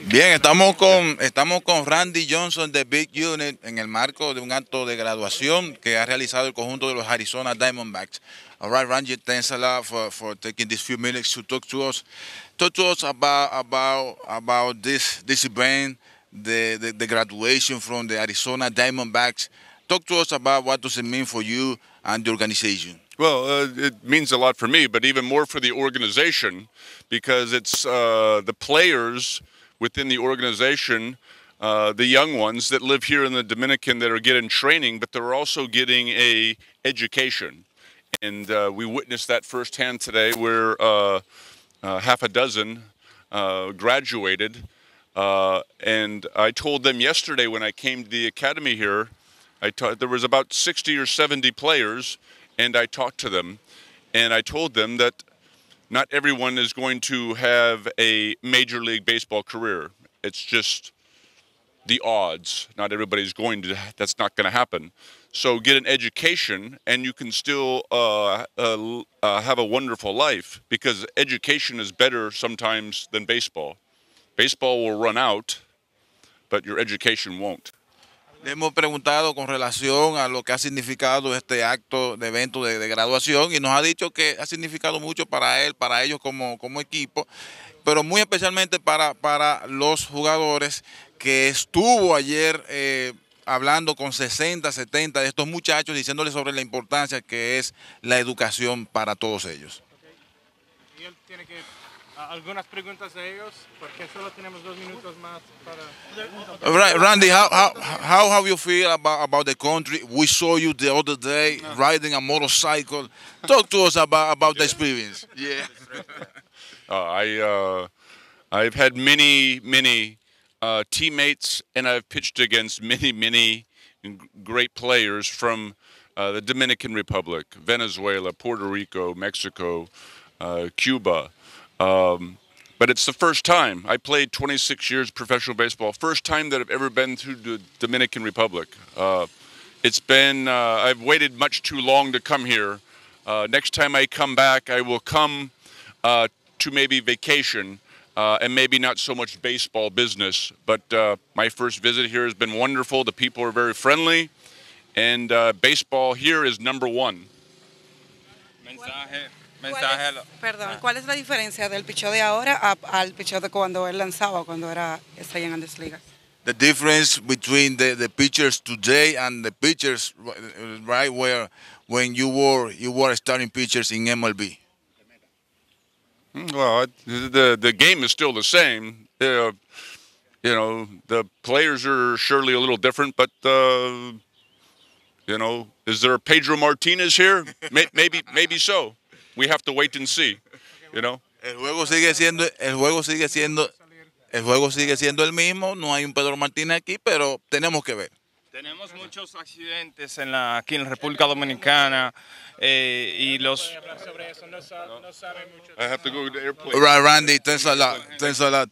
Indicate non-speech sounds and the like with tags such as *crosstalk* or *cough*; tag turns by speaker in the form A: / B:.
A: Bien, estamos con, estamos con Randy Johnson de Big Unit en el marco de un acto de graduación que ha realizado el conjunto de los Arizona Diamondbacks. All right, Randy, thanks a lot for, for taking these few minutes to talk to us. Talk to us about about about this this event, the, the, the graduation from the Arizona Diamondbacks. Talk to us about what does it mean for you and the organization.
B: Well, uh, it means a lot for me, but even more for the organization because it's uh, the players within the organization, uh, the young ones that live here in the Dominican that are getting training, but they're also getting a education. And uh, we witnessed that firsthand today where uh, uh, half a dozen graduated. and I told them yesterday when I came to the academy here, I there was about 60 or 70 players – and I talked to them, and I told them that not everyone is going to have a Major League Baseball career. It's just the odds. Not everybody's going to, that's not going to happen. So get an education, and you can still uh, uh, uh, have a wonderful life because education is better sometimes than baseball. Baseball will run out, but your education won't.
A: Hemos preguntado con relación a lo que ha significado este acto de evento de, graduación y nos ha dicho que ha significado mucho para él, para ellos como, equipo, pero muy especialmente para, para los jugadores que estuvo ayer eh, hablando con 60, 70 de estos muchachos, diciéndoles sobre la importancia que es la educación para todos ellos.
C: Y él tiene que algunas preguntas a ellos, porque solo tenemos dos minutos más para.
A: Randy, how, how, how have you feel about, about the country? We saw you the other day riding a motorcycle. Talk to us about, about the experience.
B: Yeah. *laughs* uh, I, uh, I've had many, many uh, teammates, and I've pitched against many, many great players from uh, the Dominican Republic, Venezuela, Puerto Rico, Mexico, uh, Cuba. Um, but it's the first time. I played 26 years professional baseball. First time that I've ever been to the Dominican Republic. Uh, it's been, uh, I've waited much too long to come here. Uh, next time I come back, I will come uh, to maybe vacation uh, and maybe not so much baseball business. But uh, my first visit here has been wonderful. The people are very friendly, and baseball here is number one.
D: Mensaje. ¿Cuál es, perdón, ah. ¿cuál es la diferencia del picheo de ahora a, al picheo de cuando él lanzaba, cuando era estrella en Grandes Ligas?
A: The difference between the, the pitchers today and the pitchers right where when you were you were starting pitchers in MLB.
B: Hmm, well, the the game is still the same. Uh, you know, the players are surely a little different, but uh, you know, is there a Pedro Martinez here? maybe, maybe so. We have to wait and see, you know.
A: El juego sigue siendo el juego sigue siendo el juego sigue siendo el mismo, no hay un Pedro Martínez aquí, pero tenemos que ver.
C: Tenemos muchos accidentes en la, aquí en la República Dominicana eh, y los. I have to go to the airplane.
A: Right, Randy, thanks a lot. Thanks a lot.